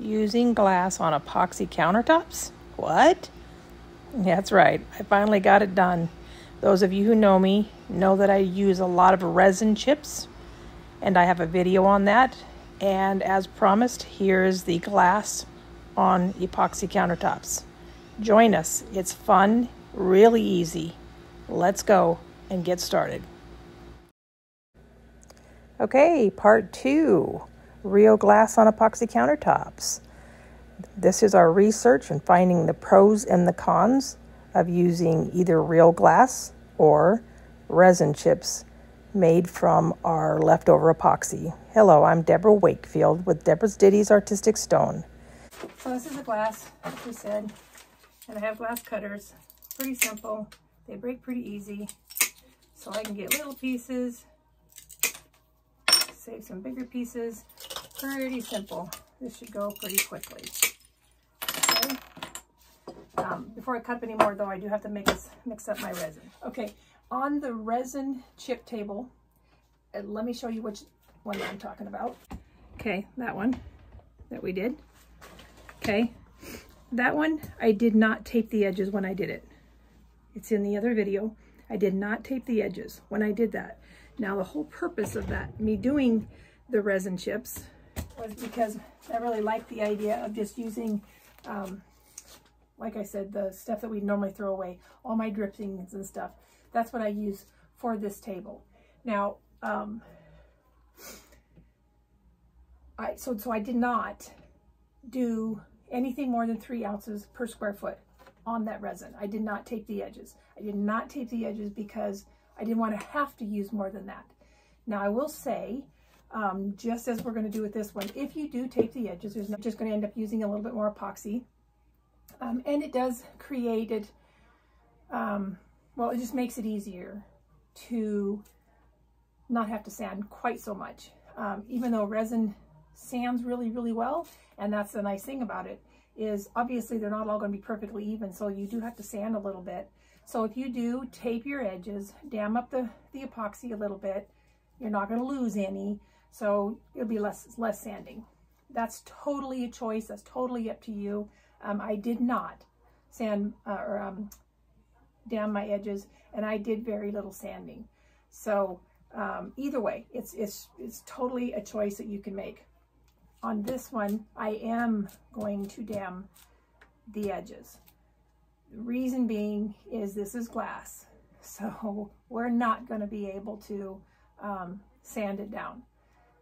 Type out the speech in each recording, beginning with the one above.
Using glass on epoxy countertops? What? That's right, I finally got it done. Those of you who know me know that I use a lot of resin chips, and I have a video on that. And as promised, here's the glass on epoxy countertops. Join us, it's fun, really easy. Let's go and get started. Okay, part two real glass on epoxy countertops. This is our research and finding the pros and the cons of using either real glass or resin chips made from our leftover epoxy. Hello, I'm Debera Wakefield with Debera's Ditties Artistic Stone. So this is a glass, like we said, and I have glass cutters. Pretty simple. They break pretty easy. So I can get little pieces, save some bigger pieces. Pretty simple. This should go pretty quickly. Okay. Um, before I cut up anymore though, I do have to this, mix up my resin. Okay, on the resin chip table, uh, let me show you which one I'm talking about. Okay, that one that we did. Okay, that one, I did not tape the edges when I did it. It's in the other video. I did not tape the edges when I did that. Now the whole purpose of that, me doing the resin chips, was because I really like the idea of just using um, like I said, the stuff that we normally throw away, all my drippings and stuff. That's what I use for this table. Now, um, I so so I did not do anything more than three ounces per square foot on that resin. I did not tape the edges. I did not tape the edges because I didn't want to have to use more than that. Now I will say, um, just as we're going to do with this one, if you do tape the edges, not just going to end up using a little bit more epoxy um, and it does create it, um, well, it just makes it easier to not have to sand quite so much. Um, even though resin sands really, really well, and that's the nice thing about it, is obviously they're not all going to be perfectly even, so you do have to sand a little bit. So if you do tape your edges, dam up the, the epoxy a little bit, you're not going to lose any, so it'll be less, less sanding. That's totally a choice. That's totally up to you. Um, I did not sand uh, or um, down my edges and I did very little sanding. So um, either way, it's, it's, it's totally a choice that you can make. On this one, I am going to dam the edges. The reason being is this is glass. So we're not going to be able to um, sand it down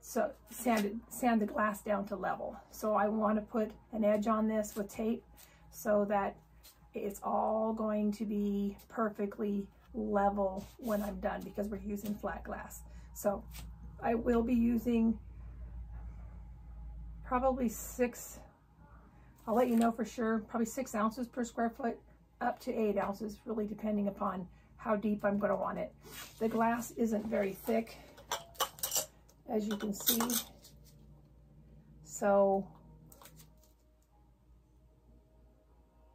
so sand, sand the glass down to level. So I want to put an edge on this with tape so that it's all going to be perfectly level when I'm done because we're using flat glass. So I will be using probably six, I'll let you know for sure, probably six ounces per square foot up to eight ounces, really depending upon how deep I'm going to want it. The glass isn't very thick as you can see. So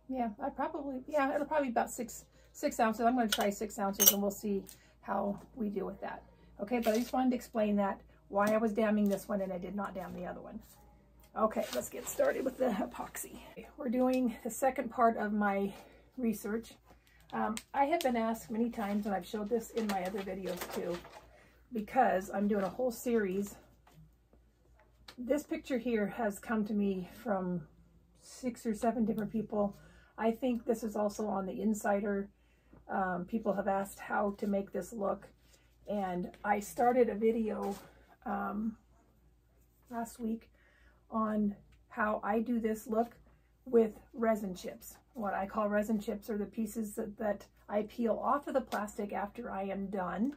yeah, I probably, yeah, it'll probably be about six, six ounces. I'm going to try six ounces and we'll see how we do with that. Okay, but I just wanted to explain that, why I was damming this one and I did not dam the other one. Okay, let's get started with the epoxy. We're doing the second part of my research. Um, I have been asked many times, and I've showed this in my other videos too, because I'm doing a whole series. This picture here has come to me from six or seven different people. I think this is also on the Insider. Um, people have asked how to make this look. And I started a video um, last week on how I do this look with resin chips. What I call resin chips are the pieces that, that I peel off of the plastic after I am done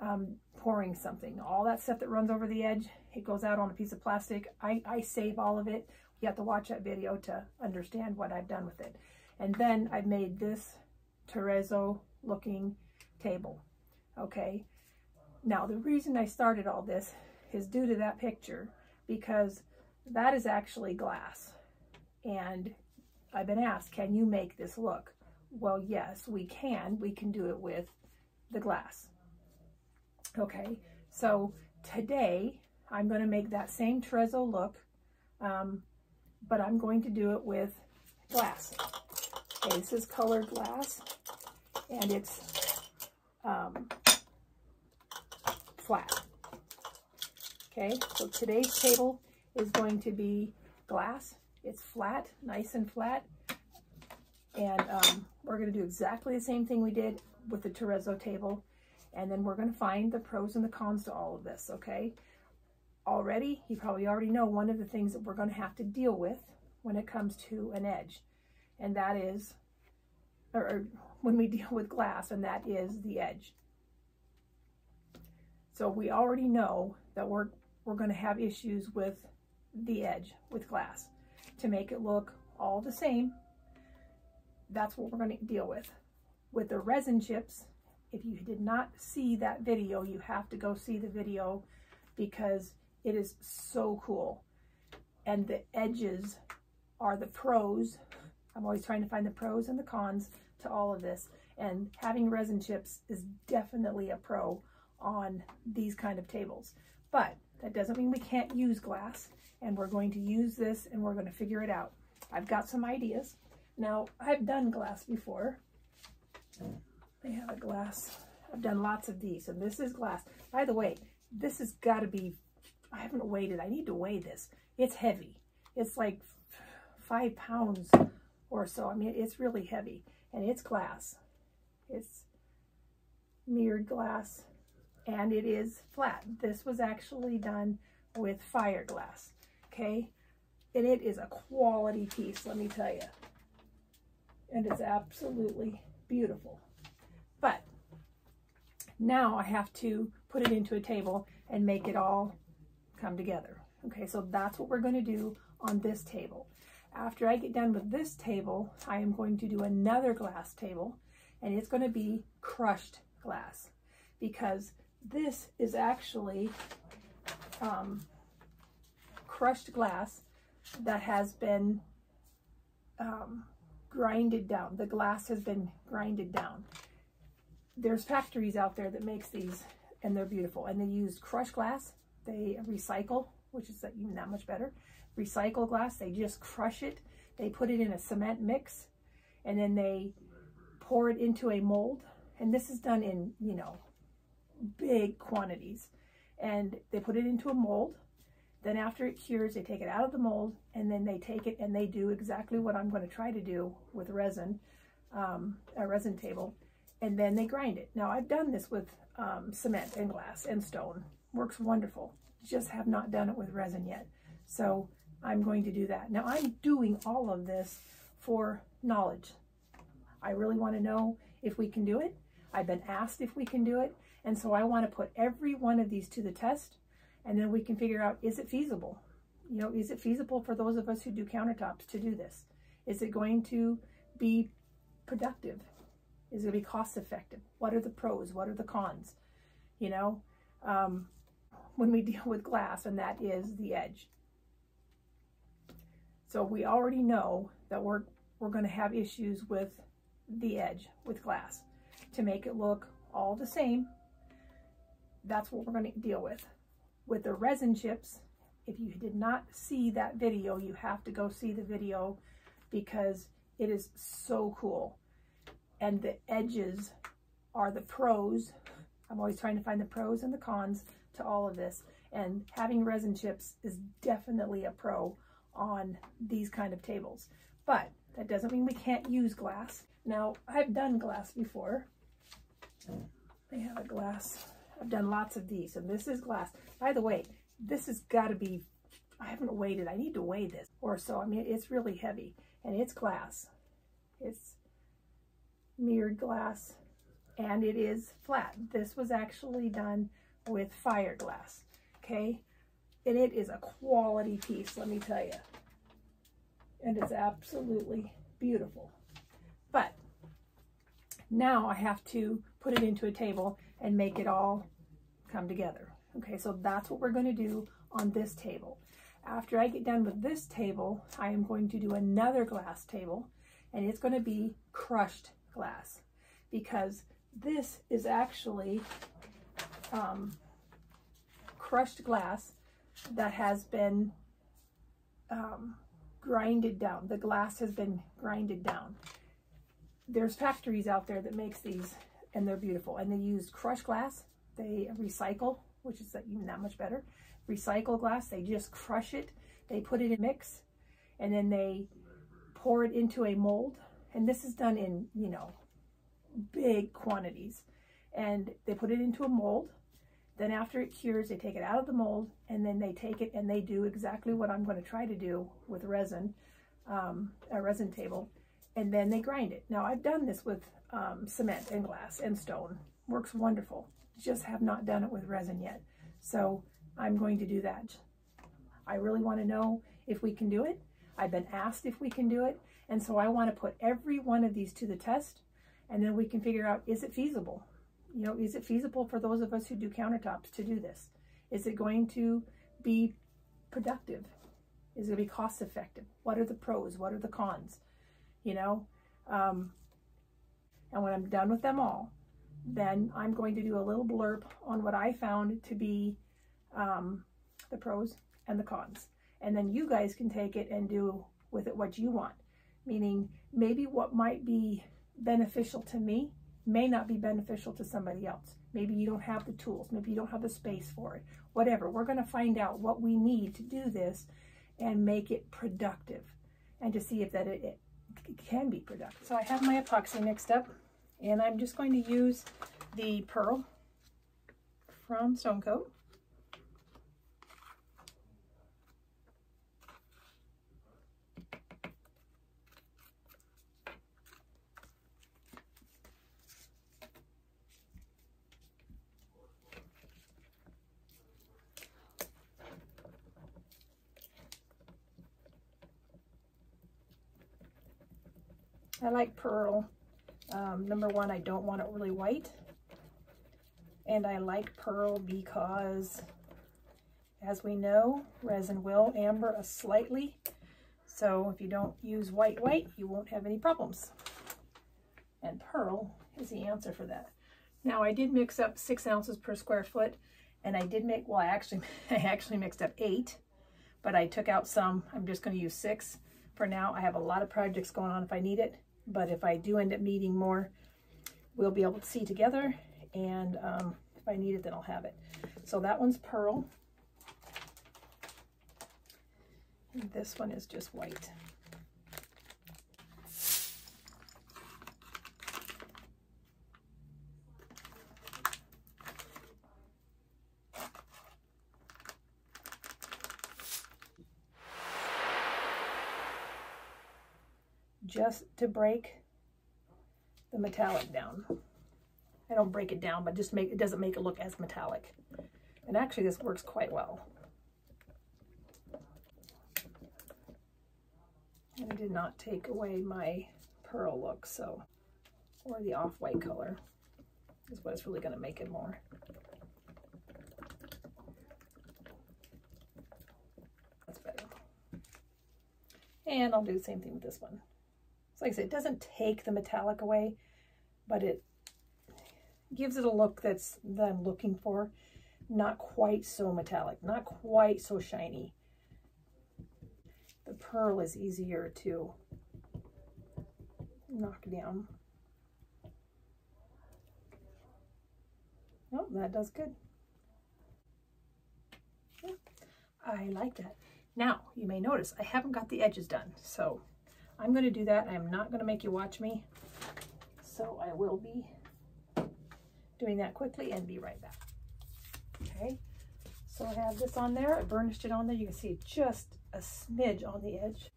um, pouring something. All that stuff that runs over the edge, it goes out on a piece of plastic. I, I save all of it. You have to watch that video to understand what I've done with it. And then I've made this terrazzo looking table. Okay. Now the reason I started all this is due to that picture because that is actually glass. And I've been asked, can you make this look? Well, yes, we can. We can do it with the glass. Okay, so today I'm going to make that same terrazzo look. Um, but I'm going to do it with glass. Okay, this is colored glass and it's um, flat. Okay, so today's table is going to be glass. It's flat, nice and flat. And um, we're going to do exactly the same thing we did with the Terrazzo table. And then we're going to find the pros and the cons to all of this, okay? Already, you probably already know one of the things that we're going to have to deal with when it comes to an edge. And that is, or, or when we deal with glass, and that is the edge. So we already know that we're, we're going to have issues with the edge with glass to make it look all the same. That's what we're going to deal with. With the resin chips, if you did not see that video, you have to go see the video because it is so cool. And the edges are the pros. I'm always trying to find the pros and the cons to all of this. And having resin chips is definitely a pro on these kind of tables. But that doesn't mean we can't use glass. And we're going to use this and we're going to figure it out. I've got some ideas. Now, I've done glass before. They have a glass. I've done lots of these, and this is glass. By the way, this has got to be, I haven't weighed it. I need to weigh this. It's heavy. It's like five pounds or so. I mean, it's really heavy, and it's glass. It's mirrored glass, and it is flat. This was actually done with fire glass, okay? And it is a quality piece, let me tell you. And it's absolutely beautiful. But now I have to put it into a table and make it all come together. Okay, so that's what we're going to do on this table. After I get done with this table, I am going to do another glass table and it's going to be crushed glass because this is actually um, crushed glass that has been um, grinded down. The glass has been grinded down. There's factories out there that makes these and they're beautiful. And they use crushed glass. They recycle, which is even that much better. Recycle glass. They just crush it. They put it in a cement mix and then they pour it into a mold. And this is done in, you know, big quantities. And they put it into a mold. Then after it cures, they take it out of the mold and then they take it and they do exactly what I'm going to try to do with resin, um, a resin table, and then they grind it. Now I've done this with um, cement and glass and stone. Works wonderful. Just have not done it with resin yet. So I'm going to do that. Now I'm doing all of this for knowledge. I really want to know if we can do it. I've been asked if we can do it. And so I want to put every one of these to the test and then we can figure out, is it feasible? You know, is it feasible for those of us who do countertops to do this? Is it going to be productive? Is it going to be cost effective? What are the pros? What are the cons? You know, um, when we deal with glass, and that is the edge. So we already know that we're, we're going to have issues with the edge with glass to make it look all the same. That's what we're going to deal with. With the resin chips, if you did not see that video, you have to go see the video because it is so cool. And the edges are the pros. I'm always trying to find the pros and the cons to all of this. And having resin chips is definitely a pro on these kind of tables. But that doesn't mean we can't use glass. Now, I've done glass before. They have a glass. I've done lots of these, and this is glass. By the way, this has got to be, I haven't weighed it. I need to weigh this or so. I mean, it's really heavy, and it's glass. It's mirrored glass, and it is flat. This was actually done with fire glass, okay? And it is a quality piece, let me tell you. And it's absolutely beautiful. But now I have to put it into a table and make it all come together. Okay, so that's what we're going to do on this table. After I get done with this table, I am going to do another glass table, and it's going to be crushed glass because this is actually um, crushed glass that has been um, grinded down. The glass has been grinded down. There's factories out there that makes these and they're beautiful. And they use crushed glass. They recycle, which is even that much better. Recycle glass, they just crush it. They put it in mix and then they pour it into a mold. And this is done in, you know, big quantities. And they put it into a mold. Then after it cures, they take it out of the mold and then they take it and they do exactly what I'm going to try to do with resin, um, a resin table, and then they grind it. Now I've done this with um, cement and glass and stone. Works wonderful. Just have not done it with resin yet. So I'm going to do that. I really want to know if we can do it. I've been asked if we can do it. And so I want to put every one of these to the test and then we can figure out, is it feasible? You know, is it feasible for those of us who do countertops to do this? Is it going to be productive? Is it going to be cost effective? What are the pros? What are the cons? You know, um, and when I'm done with them all, then I'm going to do a little blurb on what I found to be um, the pros and the cons. And then you guys can take it and do with it what you want. Meaning maybe what might be beneficial to me may not be beneficial to somebody else. Maybe you don't have the tools. Maybe you don't have the space for it. Whatever. We're going to find out what we need to do this and make it productive and to see if that it, it can be productive. So I have my epoxy mixed up and I'm just going to use the Pearl from Stonecoat. I like pearl. Um, number one, I don't want it really white. And I like pearl because, as we know, resin will amber us slightly. So if you don't use white white, you won't have any problems. And pearl is the answer for that. Now I did mix up six ounces per square foot and I did make, well I actually, I actually mixed up eight, but I took out some, I'm just gonna use six for now. I have a lot of projects going on if I need it but if I do end up needing more, we'll be able to see together. And um, if I need it, then I'll have it. So that one's pearl. And this one is just white. Just to break the metallic down. I don't break it down, but just make it doesn't make it look as metallic. And actually this works quite well. And I did not take away my pearl look, so, or the off-white color is what is really gonna make it more. That's better. And I'll do the same thing with this one. So like I said, it doesn't take the metallic away, but it gives it a look that's that I'm looking for. Not quite so metallic, not quite so shiny. The pearl is easier to knock down. Oh, that does good. Yeah, I like that. Now, you may notice I haven't got the edges done, so I'm going to do that. I'm not going to make you watch me. So I will be doing that quickly and be right back. Okay, so I have this on there. I burnished it on there. You can see just a smidge on the edge.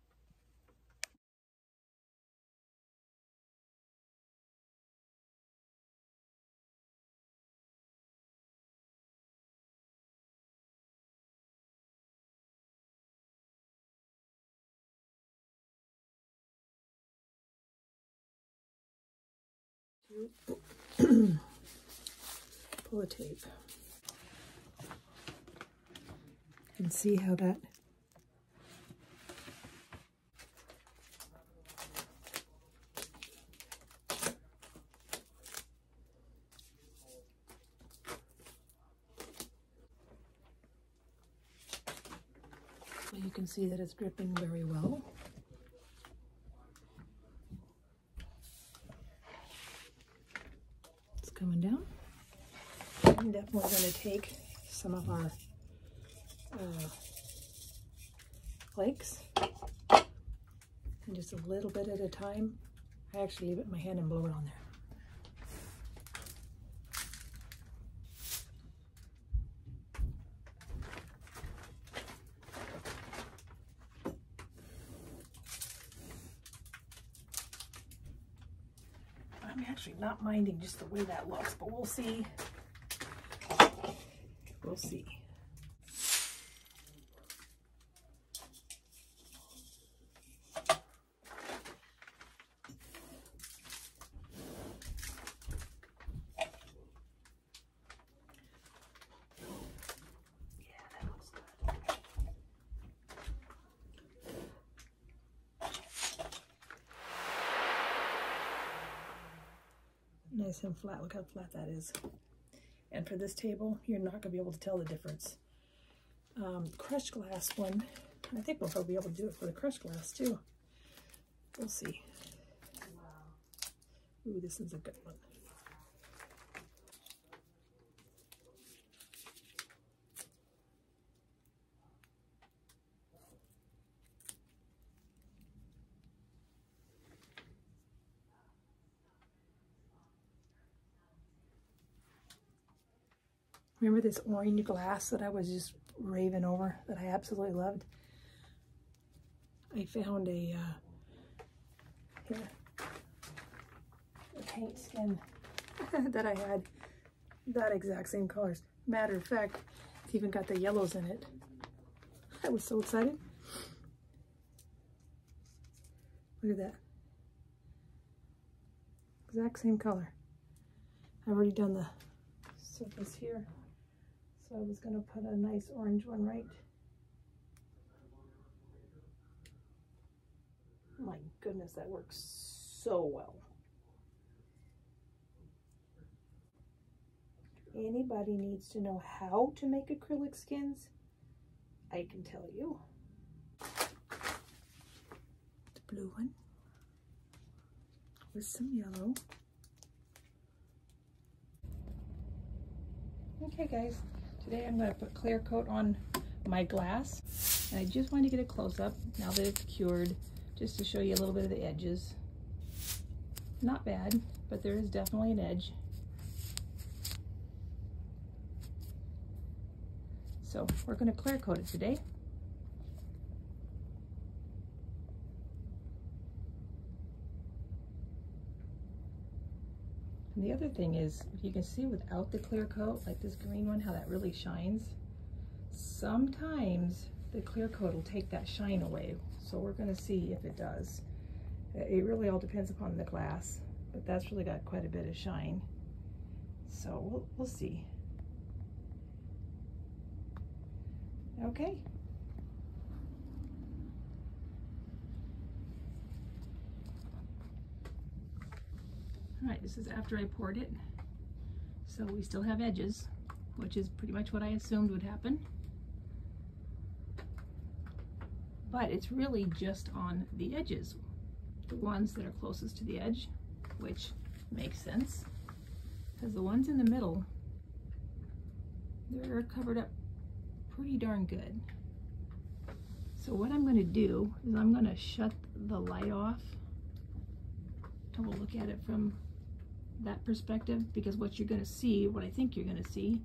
Pull a tape and see how that you can see that it's gripping very well. It's coming down. I'm definitely going to take some of our uh, flakes and just a little bit at a time. I actually leave it in my hand and blow it on there. I'm actually not minding just the way that looks, but we'll see. We'll see. nice and flat. Look how flat that is. And for this table, you're not going to be able to tell the difference. Um, crushed glass one, I think we'll probably be able to do it for the crushed glass too. We'll see. Ooh, this is a good one. This orange glass that I was just raving over that I absolutely loved? I found a, uh, here, a paint skin that I had that exact same colors. Matter of fact, it's even got the yellows in it. I was so excited. Look at that. Exact same color. I've already done the surface here. So I was going to put a nice orange one right. My goodness, that works so well. Anybody needs to know how to make acrylic skins, I can tell you. The blue one with some yellow. Okay guys, Today I'm going to put clear coat on my glass. And I just want to get a close-up now that it's cured, just to show you a little bit of the edges. Not bad, but there is definitely an edge. So we're going to clear coat it today. And the other thing is, you can see without the clear coat, like this green one, how that really shines, sometimes the clear coat will take that shine away. So we're gonna see if it does. It really all depends upon the glass, but that's really got quite a bit of shine. So we'll, we'll see. Okay. All right, this is after I poured it. So we still have edges, which is pretty much what I assumed would happen. But it's really just on the edges, the ones that are closest to the edge, which makes sense, because the ones in the middle, they're covered up pretty darn good. So what I'm going to do is I'm going to shut the light off to look at it from that perspective because what you're going to see, what I think you're going to see,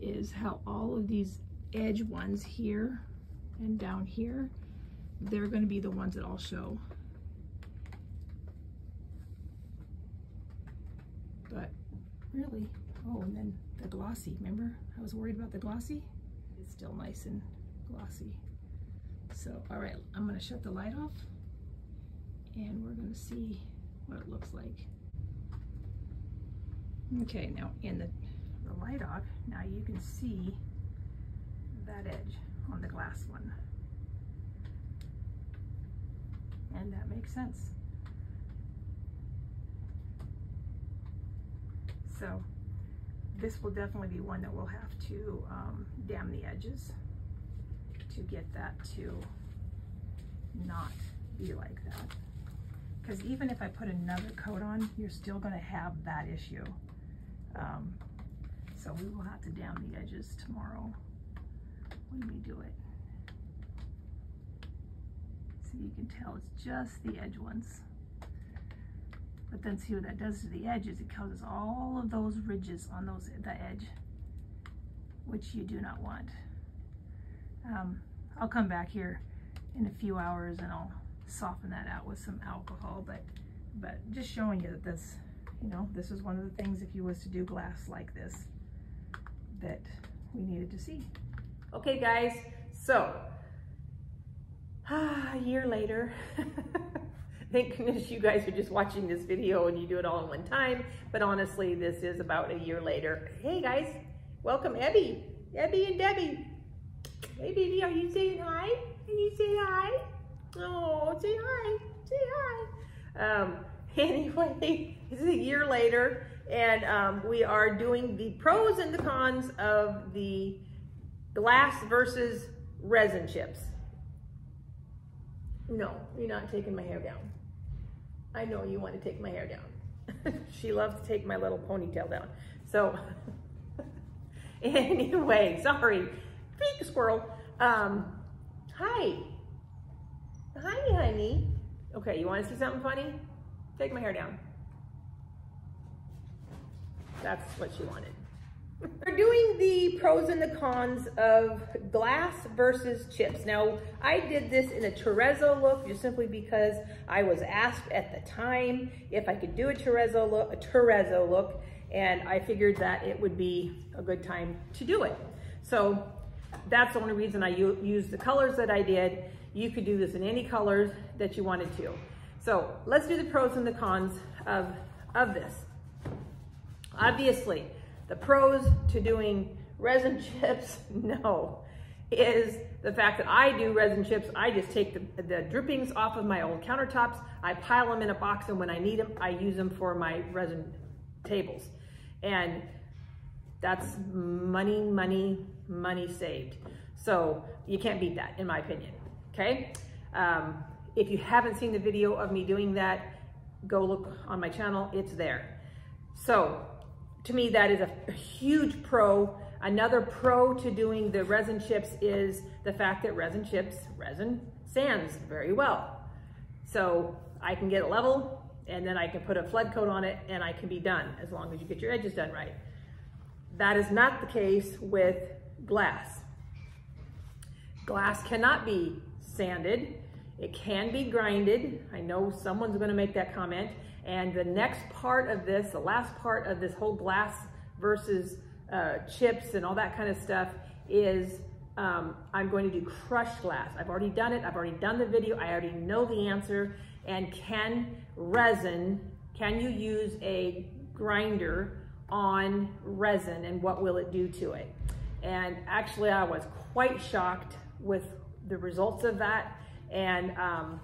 is how all of these edge ones here and down here, they're going to be the ones that I'll show. But really, oh, and then the glossy, remember? I was worried about the glossy. It's still nice and glossy. So, all right, I'm going to shut the light off and we're going to see what it looks like. Okay, now in the, the light off, now you can see that edge on the glass one. And that makes sense. So this will definitely be one that we'll have to um, dam the edges. to get that to not be like that. Because even if I put another coat on, you're still gonna have that issue. Um, so we will have to down the edges tomorrow when we do it. So you can tell it's just the edge ones. But then see what that does to the edges, it causes all of those ridges on those the edge, which you do not want. Um, I'll come back here in a few hours and I'll soften that out with some alcohol, but but just showing you that this, you know, this is one of the things if you was to do glass like this, that we needed to see. Okay guys, so ah, a year later, thank goodness you guys are just watching this video and you do it all in one time, but honestly, this is about a year later. Hey guys, welcome Abby, Abby and Debbie. Hey baby, are you saying hi? Can you say hi? Oh, say hi, say hi. Um, anyway, this is a year later and um, we are doing the pros and the cons of the glass versus resin chips. No, you're not taking my hair down. I know you want to take my hair down. she loves to take my little ponytail down. So anyway, sorry, big squirrel. Um, hi. Hi, honey. Okay, you want to see something funny? Take my hair down. That's what she wanted. We're doing the pros and the cons of glass versus chips. Now, I did this in a terrazzo look just simply because I was asked at the time if I could do a terrazzo look, a terrazzo look, and I figured that it would be a good time to do it. So that's the only reason I used the colors that I did. You could do this in any colors that you wanted to. So let's do the pros and the cons of, of this. Obviously, the pros to doing resin chips, no, is the fact that I do resin chips. I just take the, the drippings off of my old countertops. I pile them in a box and when I need them, I use them for my resin tables. And that's money, money, money saved. So you can't beat that in my opinion, okay? Um, if you haven't seen the video of me doing that, go look on my channel, it's there. So to me, that is a, huge pro. Another pro to doing the resin chips is the fact that resin chips, resin sands very well. So I can get it level and then I can put a flood coat on it and I can be done as long as you get your edges done right. That is not the case with glass. Glass cannot be sanded. It can be grinded. I know someone's gonna make that comment. And the next part of this, the last part of this whole glass versus uh, chips and all that kind of stuff is um, I'm going to do crushed glass. I've already done it. I've already done the video. I already know the answer. And can resin, can you use a grinder on resin and what will it do to it? And actually I was quite shocked with the results of that. And um,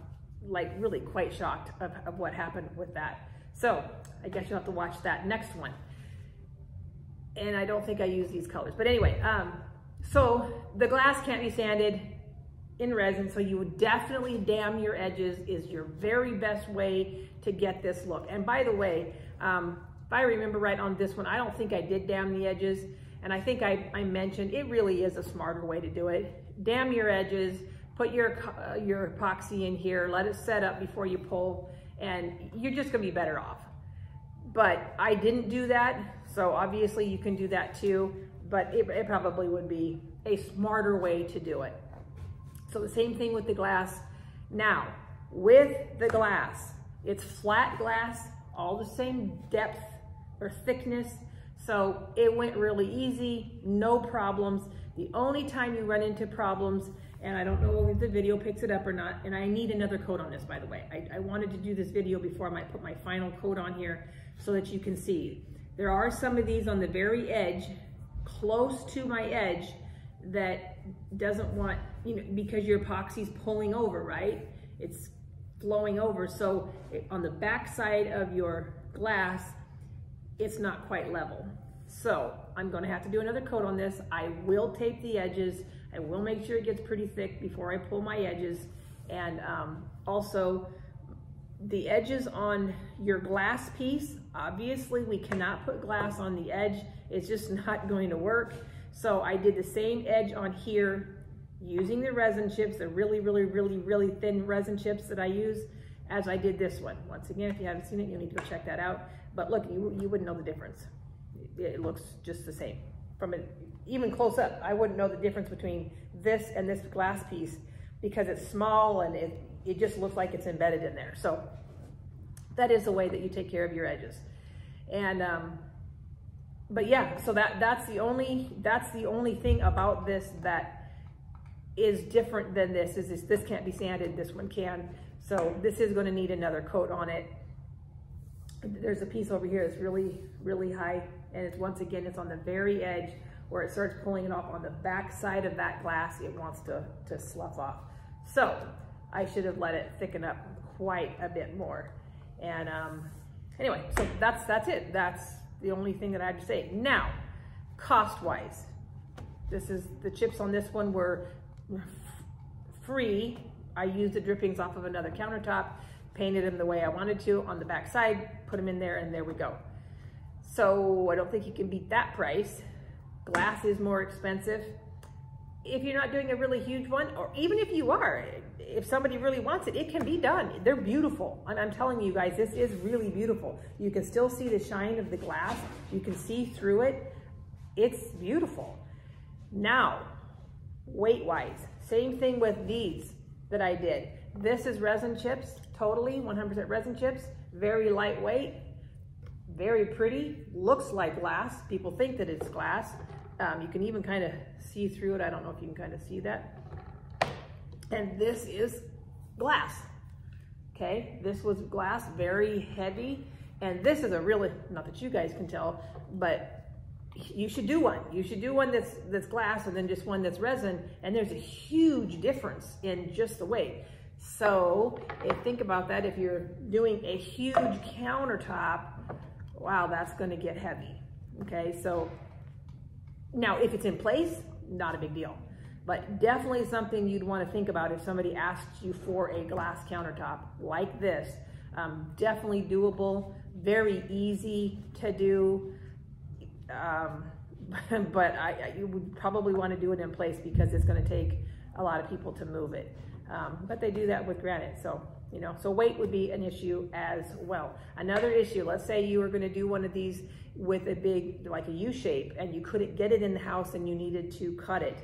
like really quite shocked of, of what happened with that. So I guess you'll have to watch that next one. And I don't think I use these colors. But anyway, um, so the glass can't be sanded in resin, so you would definitely dam your edges is your very best way to get this look. And by the way, um, if I remember right on this one, I don't think I did dam the edges. And I think I, I mentioned it really is a smarter way to do it. Dam your edges, put your, uh, your epoxy in here, let it set up before you pull, and you're just gonna be better off. But I didn't do that, so obviously you can do that too, but it, it probably would be a smarter way to do it. So the same thing with the glass. Now, with the glass, it's flat glass, all the same depth or thickness, so it went really easy, no problems. The only time you run into problems and I don't know if the video picks it up or not, and I need another coat on this, by the way. I, I wanted to do this video before I might put my final coat on here so that you can see. There are some of these on the very edge, close to my edge, that doesn't want, you know, because your epoxy's pulling over, right? It's flowing over, so it, on the back side of your glass, it's not quite level. So I'm gonna have to do another coat on this. I will tape the edges. I will make sure it gets pretty thick before I pull my edges. And um, also the edges on your glass piece, obviously we cannot put glass on the edge. It's just not going to work. So I did the same edge on here using the resin chips, the really, really, really, really thin resin chips that I use as I did this one. Once again, if you haven't seen it, you need to go check that out. But look, you, you wouldn't know the difference. It, it looks just the same. From an even close up, I wouldn't know the difference between this and this glass piece because it's small and it, it just looks like it's embedded in there. So that is the way that you take care of your edges. And, um, but yeah, so that, that's the only, that's the only thing about this that is different than this is this, this can't be sanded, this one can. So this is gonna need another coat on it. There's a piece over here that's really, really high. And it's once again, it's on the very edge where it starts pulling it off on the back side of that glass, it wants to, to slough off. So I should have let it thicken up quite a bit more. And um, anyway, so that's, that's it. That's the only thing that I have to say. Now, cost-wise, this is, the chips on this one were free. I used the drippings off of another countertop, painted them the way I wanted to on the back side, put them in there, and there we go. So I don't think you can beat that price. Glass is more expensive. If you're not doing a really huge one, or even if you are, if somebody really wants it, it can be done. They're beautiful. And I'm telling you guys, this is really beautiful. You can still see the shine of the glass. You can see through it. It's beautiful. Now, weight-wise, same thing with these that I did. This is resin chips, totally 100% resin chips, very lightweight, very pretty, looks like glass. People think that it's glass. Um, you can even kind of see through it. I don't know if you can kind of see that. And this is glass, okay? This was glass, very heavy. And this is a really, not that you guys can tell, but you should do one. You should do one that's, that's glass and then just one that's resin. And there's a huge difference in just the weight. So if, think about that, if you're doing a huge countertop, wow, that's gonna get heavy, okay? So now if it's in place, not a big deal, but definitely something you'd wanna think about if somebody asked you for a glass countertop like this. Um, definitely doable, very easy to do, um, but I, I, you would probably wanna do it in place because it's gonna take a lot of people to move it. Um, but they do that with granite, so you know, so weight would be an issue as well. Another issue, let's say you were gonna do one of these with a big, like a U shape, and you couldn't get it in the house and you needed to cut it.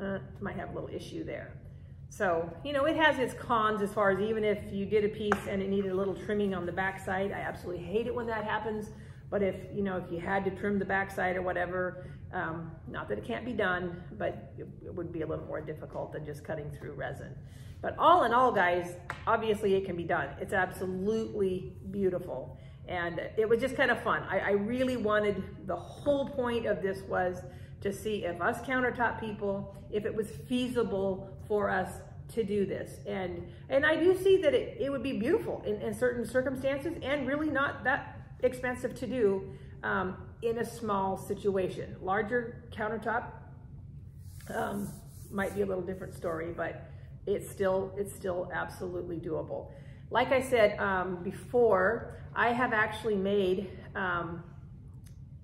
Uh, might have a little issue there. So, you know, it has its cons as far as even if you did a piece and it needed a little trimming on the backside. I absolutely hate it when that happens. But if, you know, if you had to trim the backside or whatever, um, not that it can't be done, but it, it would be a little more difficult than just cutting through resin. But all in all, guys, obviously it can be done. It's absolutely beautiful. And it was just kind of fun. I, I really wanted, the whole point of this was to see if us countertop people, if it was feasible for us to do this. And and I do see that it, it would be beautiful in, in certain circumstances and really not that expensive to do um, in a small situation. Larger countertop um, might be a little different story, but it's still, it's still absolutely doable. Like I said um, before, I have actually made um,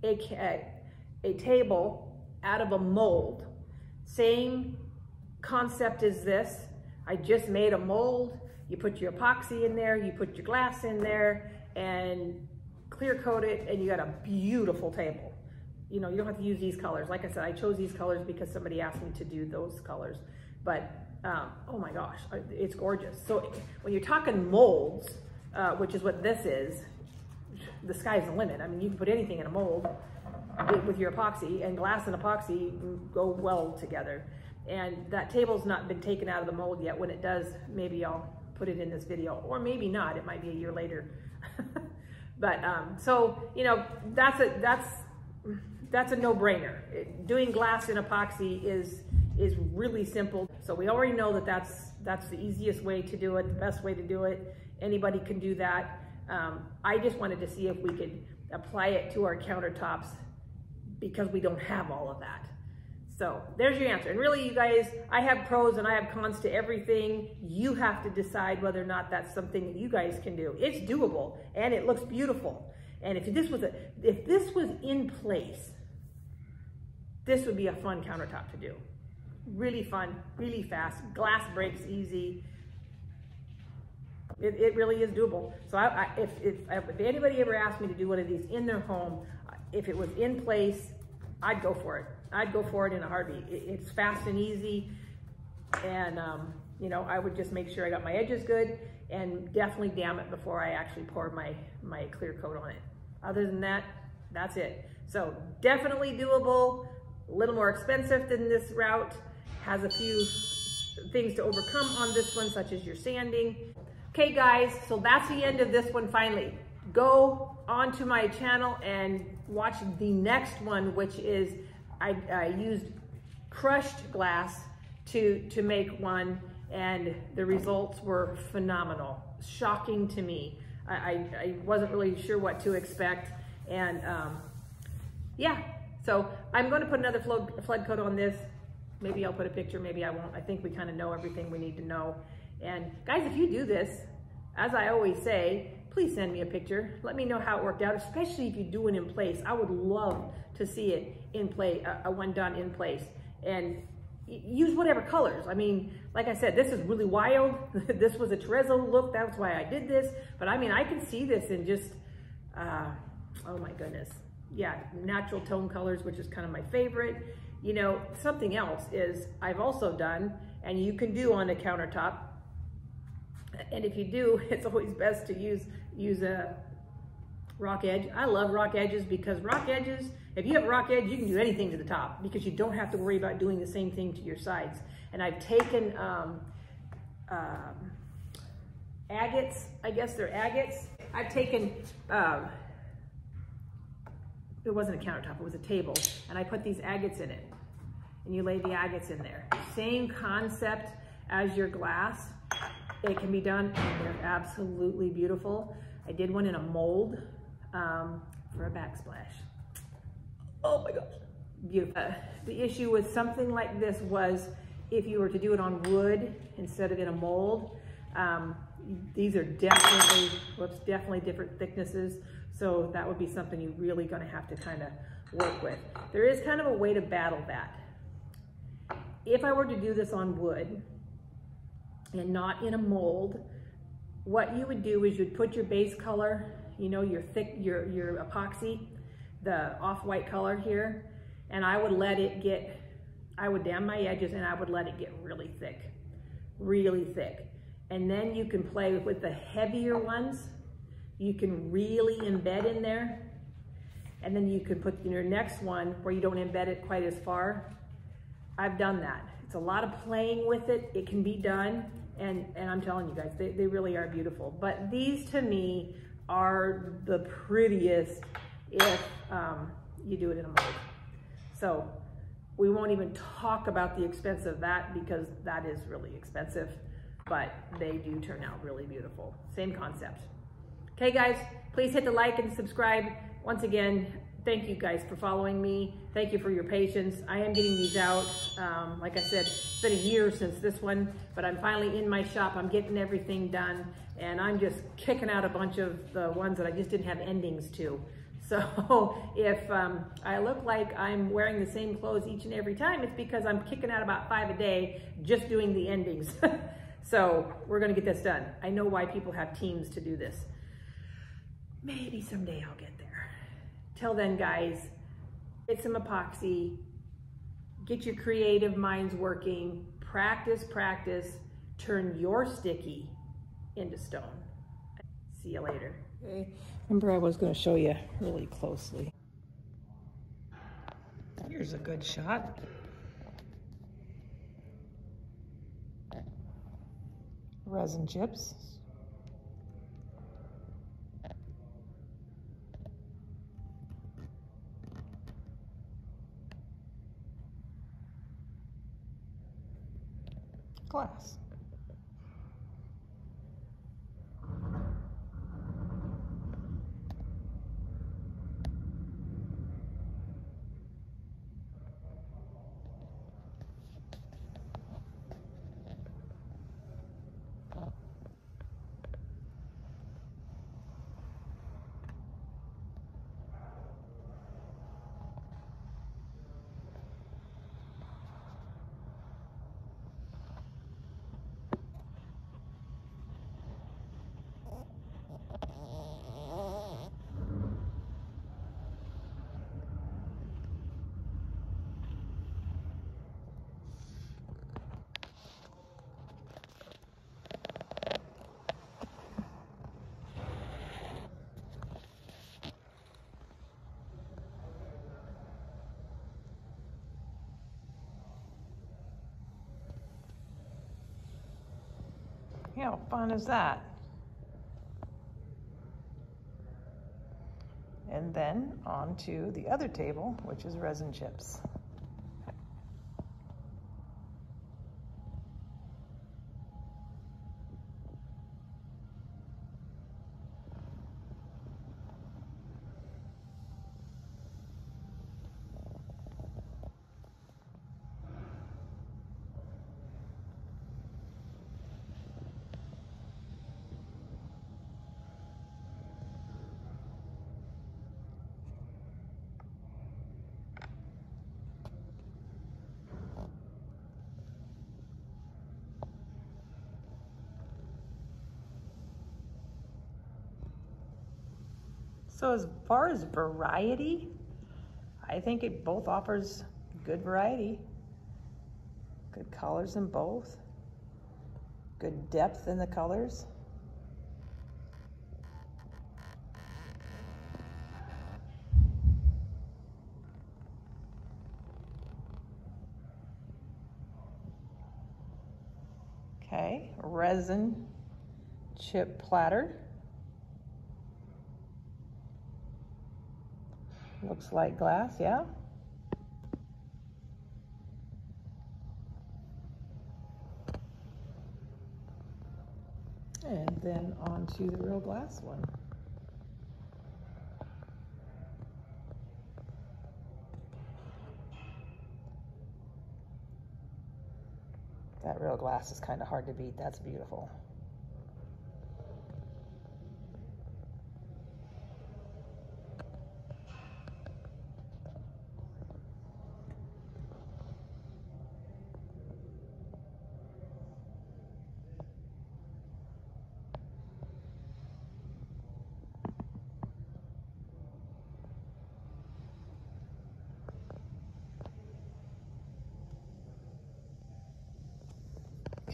a, a table out of a mold. Same concept as this. I just made a mold. You put your epoxy in there, you put your glass in there, and clear coat it, and you got a beautiful table. You know, you don't have to use these colors. Like I said, I chose these colors because somebody asked me to do those colors. But um, oh my gosh, it's gorgeous. So when you're talking molds, uh, which is what this is, the sky's the limit. I mean, you can put anything in a mold with your epoxy and glass and epoxy go well together. And that table's not been taken out of the mold yet. When it does, maybe I'll put it in this video or maybe not. It might be a year later. but um, so, you know, that's a, that's, that's a no-brainer. Doing glass and epoxy is is really simple. So we already know that that's, that's the easiest way to do it, the best way to do it. Anybody can do that. Um, I just wanted to see if we could apply it to our countertops because we don't have all of that. So there's your answer. And really, you guys, I have pros and I have cons to everything. You have to decide whether or not that's something that you guys can do. It's doable and it looks beautiful. And if this was a, if this was in place, this would be a fun countertop to do. Really fun, really fast. Glass breaks easy. It, it really is doable. So I, I, if, if, if anybody ever asked me to do one of these in their home, if it was in place, I'd go for it. I'd go for it in a heartbeat. It, it's fast and easy. And, um, you know, I would just make sure I got my edges good and definitely dam it before I actually pour my, my clear coat on it. Other than that, that's it. So definitely doable, a little more expensive than this route, has a few things to overcome on this one, such as your sanding. Okay guys, so that's the end of this one finally. Go onto my channel and watch the next one, which is I, I used crushed glass to, to make one and the results were phenomenal, shocking to me. I, I, I wasn't really sure what to expect and um, yeah, so I'm going to put another flood, flood coat on this. Maybe I'll put a picture, maybe I won't. I think we kind of know everything we need to know. And guys, if you do this, as I always say, please send me a picture. Let me know how it worked out, especially if you do it in place. I would love to see it in play, a, one done in place. And use whatever colors. I mean, like I said, this is really wild. this was a terrazzo look. That's why I did this. But I mean, I can see this in just, uh, oh my goodness. Yeah, natural tone colors, which is kind of my favorite. You know, something else is I've also done, and you can do on a countertop, and if you do, it's always best to use, use a rock edge. I love rock edges because rock edges, if you have a rock edge, you can do anything to the top because you don't have to worry about doing the same thing to your sides. And I've taken um, um, agates, I guess they're agates. I've taken, um, it wasn't a countertop, it was a table, and I put these agates in it. And you lay the agates in there. Same concept as your glass, it can be done and they're absolutely beautiful. I did one in a mold um, for a backsplash. Oh my gosh, beautiful. Uh, the issue with something like this was if you were to do it on wood instead of in a mold, um, these are definitely, whoops, definitely different thicknesses. So that would be something you're really gonna have to kind of work with. There is kind of a way to battle that. If I were to do this on wood, and not in a mold, what you would do is you'd put your base color, you know, your thick, your, your epoxy, the off-white color here, and I would let it get, I would dam my edges and I would let it get really thick, really thick. And then you can play with the heavier ones. You can really embed in there. And then you can put your next one where you don't embed it quite as far. I've done that. It's a lot of playing with it. It can be done. And, and I'm telling you guys, they, they really are beautiful. But these to me are the prettiest if um, you do it in a mold. So we won't even talk about the expense of that because that is really expensive, but they do turn out really beautiful. Same concept. Okay guys, please hit the like and subscribe. Once again, thank you guys for following me. Thank you for your patience. I am getting these out. Um, like I said, it's been a year since this one, but I'm finally in my shop. I'm getting everything done and I'm just kicking out a bunch of the ones that I just didn't have endings to. So if um, I look like I'm wearing the same clothes each and every time, it's because I'm kicking out about five a day, just doing the endings. so we're gonna get this done. I know why people have teams to do this. Maybe someday I'll get. Till then, guys, get some epoxy, get your creative minds working, practice, practice, turn your sticky into stone. See you later. Okay. Remember I was going to show you really closely. Here's a good shot. Resin chips. Glass. How fun is that? And then on to the other table, which is resin chips. So as far as variety, I think it both offers good variety. Good colors in both. Good depth in the colors. Okay, resin chip platter. Looks like glass, yeah? And then onto the real glass one. That real glass is kind of hard to beat. That's beautiful.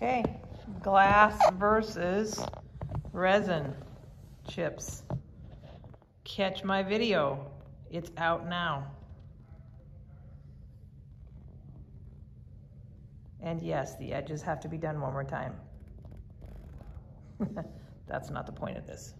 Okay, glass versus resin chips. Catch my video. It's out now. And yes, the edges have to be done one more time. That's not the point of this.